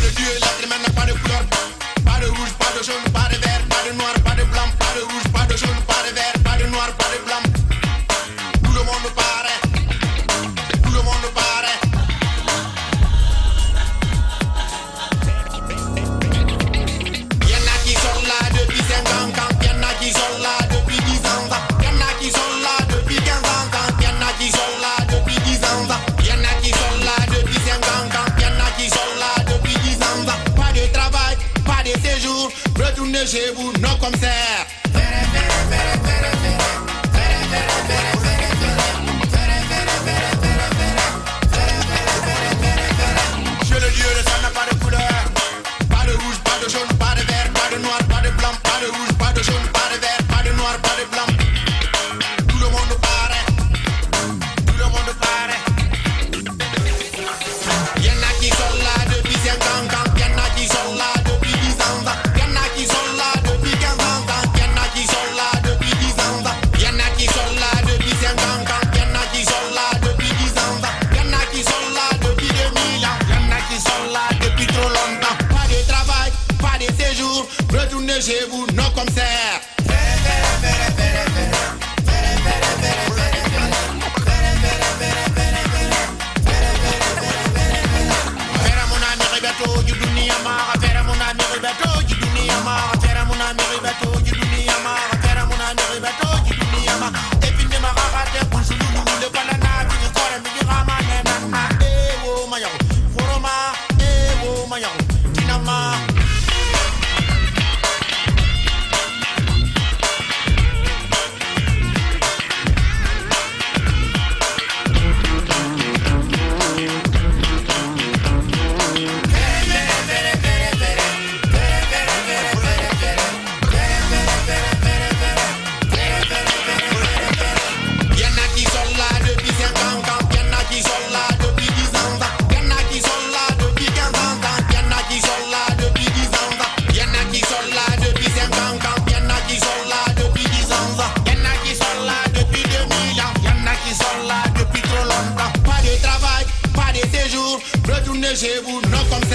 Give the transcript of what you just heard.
le dieu, la n'a pas de couleur, pas de rouge, pas ne je vous non comme ça. j'ai voulu ne chez vous, non comme.